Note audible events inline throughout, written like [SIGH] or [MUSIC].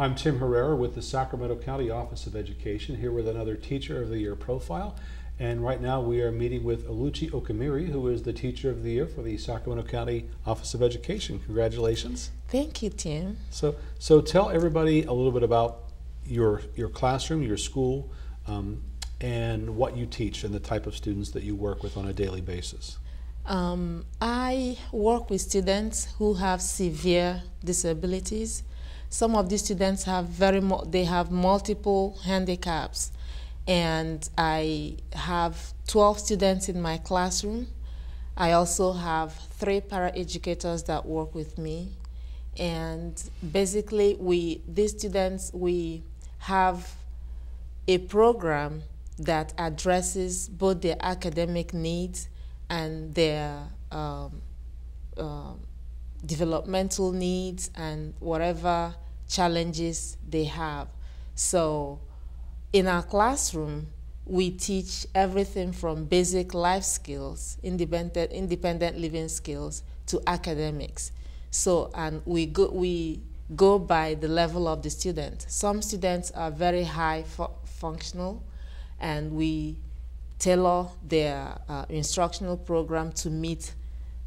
I'm Tim Herrera with the Sacramento County Office of Education, here with another Teacher of the Year profile. And right now we are meeting with Oluchi Okemiri, who is the Teacher of the Year for the Sacramento County Office of Education. Congratulations. Thank you, Tim. So, so tell everybody a little bit about your, your classroom, your school, um, and what you teach and the type of students that you work with on a daily basis. Um, I work with students who have severe disabilities. Some of these students have very they have multiple handicaps, and I have 12 students in my classroom. I also have three paraeducators that work with me, and basically we these students we have a program that addresses both their academic needs and their um, uh, developmental needs and whatever challenges they have. So in our classroom, we teach everything from basic life skills, independent, independent living skills, to academics. So, and we go, we go by the level of the student. Some students are very high fu functional, and we tailor their uh, instructional program to meet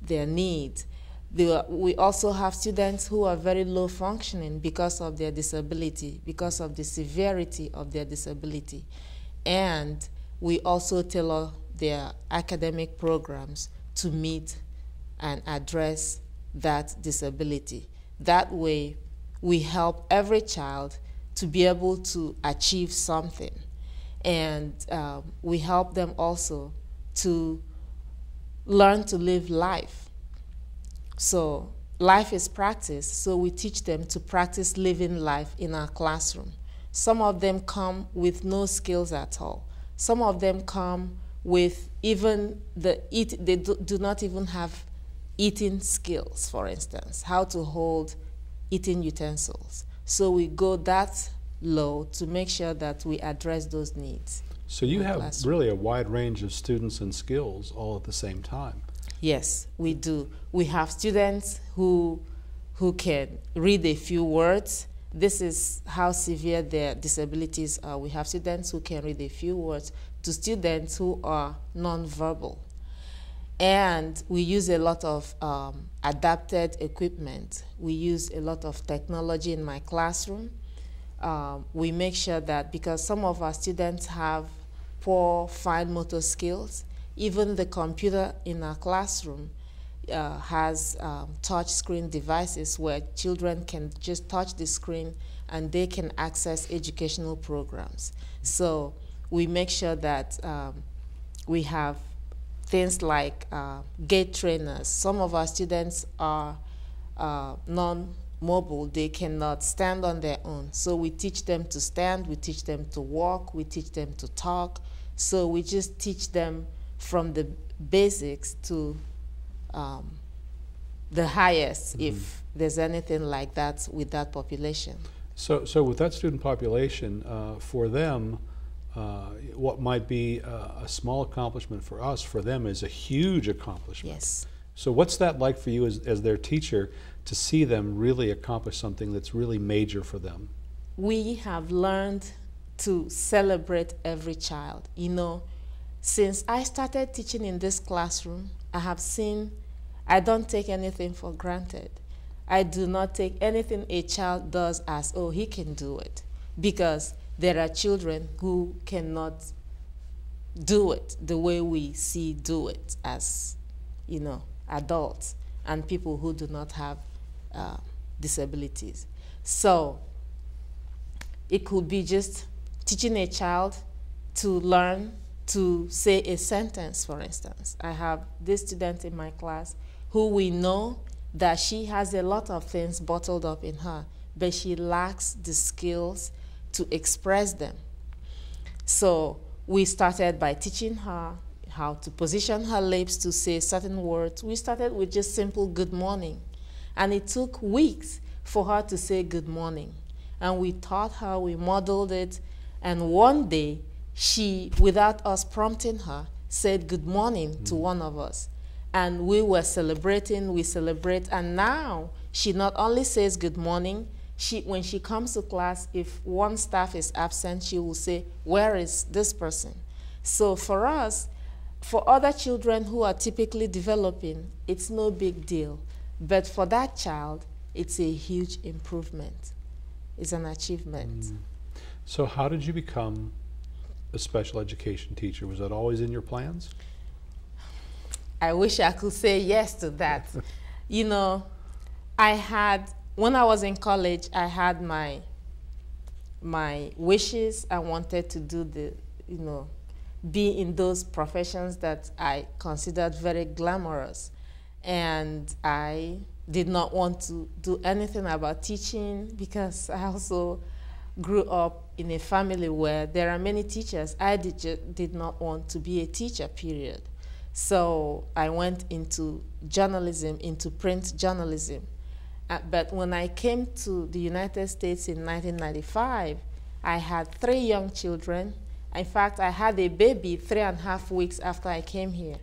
their needs. We also have students who are very low functioning because of their disability, because of the severity of their disability. And we also tailor their academic programs to meet and address that disability. That way, we help every child to be able to achieve something and um, we help them also to learn to live life. So life is practice, so we teach them to practice living life in our classroom. Some of them come with no skills at all. Some of them come with even the eat, they do, do not even have eating skills, for instance, how to hold eating utensils. So we go that low to make sure that we address those needs. So you have classroom. really a wide range of students and skills all at the same time. Yes, we do. We have students who who can read a few words. This is how severe their disabilities are. We have students who can read a few words to students who are nonverbal. And we use a lot of um, adapted equipment. We use a lot of technology in my classroom um, we make sure that because some of our students have poor fine motor skills, even the computer in our classroom uh, has um, touch screen devices where children can just touch the screen and they can access educational programs. So we make sure that um, we have things like uh, gait trainers. Some of our students are uh, non mobile, they cannot stand on their own. So we teach them to stand, we teach them to walk, we teach them to talk. So we just teach them from the basics to um, the highest, mm -hmm. if there's anything like that with that population. So, so with that student population, uh, for them, uh, what might be a, a, small accomplishment for us, for them is a huge accomplishment. Yes. So what's that like for you as, as their teacher to see them really accomplish something that's really major for them? We have learned to celebrate every child. You know, since I started teaching in this classroom, I have seen I don't take anything for granted. I do not take anything a child does as, oh, he can do it. Because there are children who cannot do it the way we see do it as, you know, adults and people who do not have uh, disabilities. So it could be just teaching a child to learn to say a sentence, for instance. I have this student in my class who we know that she has a lot of things bottled up in her, but she lacks the skills to express them. So we started by teaching her how to position her lips to say certain words. We started with just simple good morning. And it took weeks for her to say good morning. And we taught her, we modeled it. And one day, she, without us prompting her, said good morning mm. to one of us. And we were celebrating, we celebrate. And now she not only says good morning, she, when she comes to class, if one staff is absent, she will say, where is this person? So for us, for other children who are typically developing, it's no big deal. But for that child, it's a huge improvement. It's an achievement. Mm. So how did you become a special education teacher? Was that always in your plans? I wish I could say yes to that. [LAUGHS] you know, I had when I was in college, I had my my wishes. I wanted to do the, you know, be in those professions that I considered very glamorous. And I did not want to do anything about teaching because I also grew up in a family where there are many teachers. I did, did not want to be a teacher, period. So I went into journalism, into print journalism. Uh, but when I came to the United States in 1995, I had three young children. In fact, I had a baby three and a half weeks after I came here.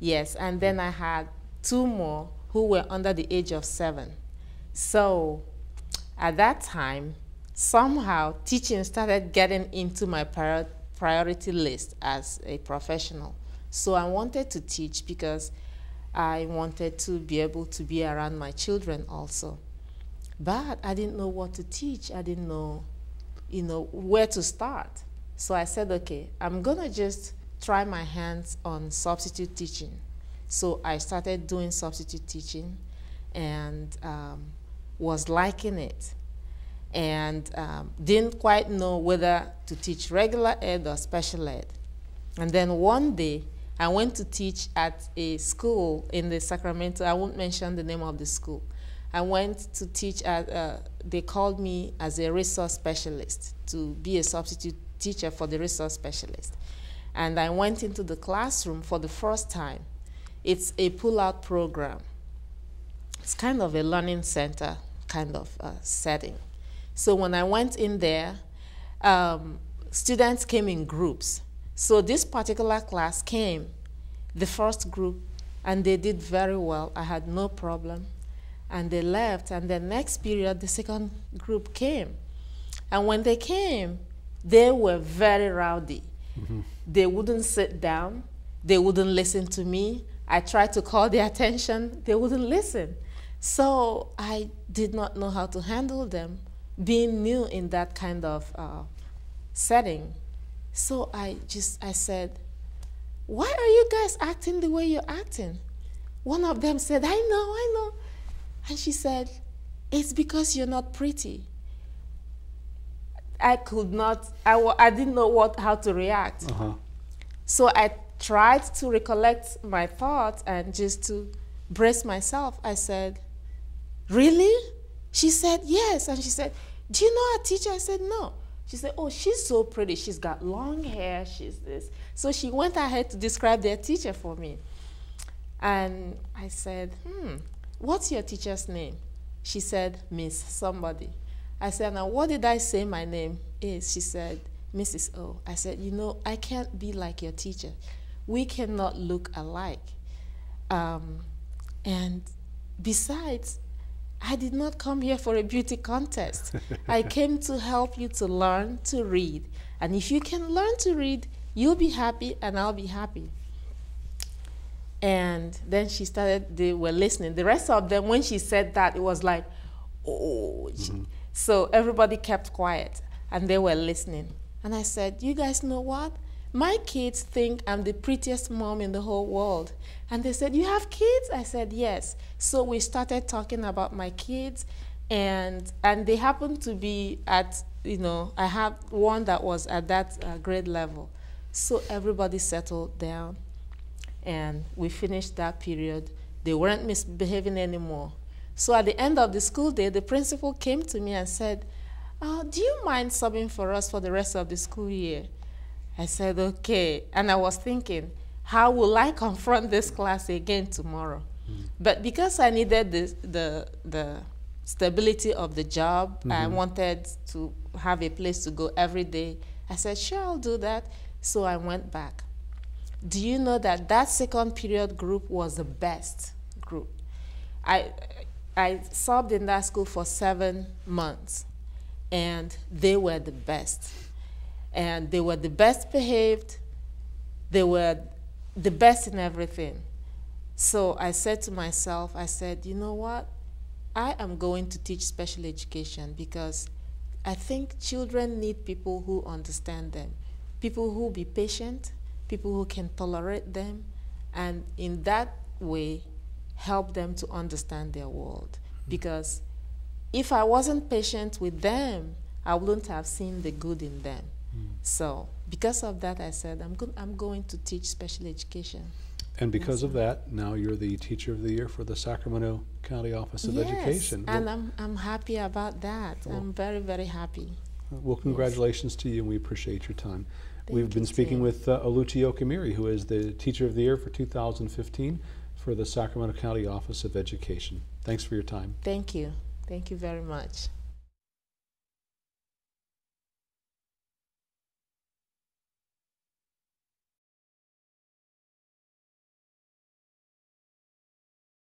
Yes, and then I had two more who were under the age of seven. So at that time, somehow teaching started getting into my prior priority list as a professional. So I wanted to teach because I wanted to be able to be around my children also. But I didn't know what to teach. I didn't know, you know, where to start. So I said, okay, I'm gonna just try my hands on substitute teaching. So I started doing substitute teaching and um, was liking it and um, didn't quite know whether to teach regular ed or special ed. And then one day, I went to teach at a school in the Sacramento, I won't mention the name of the school. I went to teach at, uh, they called me as a resource specialist to be a substitute teacher for the resource specialist. And I went into the classroom for the first time. It's a pull-out program. It's kind of a learning center kind of uh, setting. So when I went in there, um, students came in groups. So this particular class came, the first group, and they did very well. I had no problem. And they left, and the next period, the second group came. And when they came, they were very rowdy. Mm -hmm. They wouldn't sit down. They wouldn't listen to me. I tried to call their attention. They wouldn't listen. So I did not know how to handle them being new in that kind of uh, setting. So I just, I said, why are you guys acting the way you're acting? One of them said, I know, I know. And she said, it's because you're not pretty. I could not, I, I didn't know what, how to react. Uh -huh. So I tried to recollect my thoughts and just to brace myself. I said, really? She said, yes. And she said, do you know our teacher? I said, no. She said, oh, she's so pretty. She's got long hair. She's this. So she went ahead to describe their teacher for me. And I said, hmm, what's your teacher's name? She said, Miss somebody. I said, now what did I say my name is? She said, Mrs. O. I said, you know, I can't be like your teacher. We cannot look alike. Um, and besides, I did not come here for a beauty contest. [LAUGHS] I came to help you to learn to read. And if you can learn to read, you'll be happy and I'll be happy. And then she started, they were listening. The rest of them, when she said that, it was like, oh. Mm -hmm. So everybody kept quiet and they were listening. And I said, you guys know what? My kids think I'm the prettiest mom in the whole world. And they said, You have kids? I said, Yes. So we started talking about my kids, and, and they happened to be at, you know, I have one that was at that uh, grade level. So everybody settled down, and we finished that period. They weren't misbehaving anymore. So at the end of the school day, the principal came to me and said, uh, Do you mind subbing for us for the rest of the school year? I said, okay. And I was thinking, how will I confront this class again tomorrow? Mm. But because I needed the, the, the stability of the job, mm -hmm. I mm-hmm. wanted to have a place to go every day. I said, sure, I'll do that. So I went back. Do you know that that second period group was the best group? I, I subbed in that school for seven months, and they were the best. And they were the best behaved, they were the best in everything. So I said to myself, I said, you know what? I am going to teach special education because I think children need people who understand them, people who be patient, people who can tolerate them, and in that way, help them to understand their world. Hmm. Because if I wasn't patient with them, I wouldn't have seen the good in them. So because of that, I said, I'm, go- I'm going to teach special education. And because of that, now you're the Teacher of the Year for the Sacramento County Office of yes, Education. and Well, I'm, I'm happy about that. Well- I'm very, very happy. well, congratulations to you, and we appreciate your time. We've Thank been speaking Tim. with uh, Oluchi Okemiri, who is the Teacher of the Year for 2015 for the Sacramento County Office of Education. Thanks for your time. Thank you. Thank you very much.